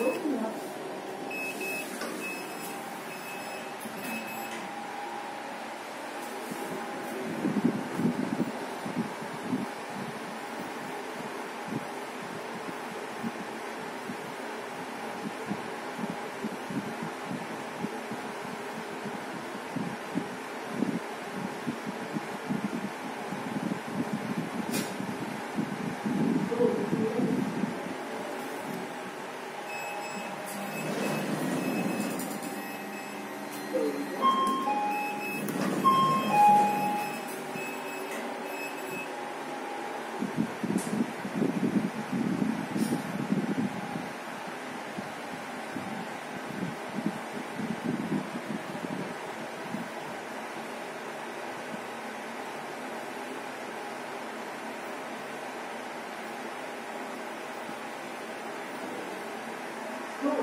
Outro não. 今日の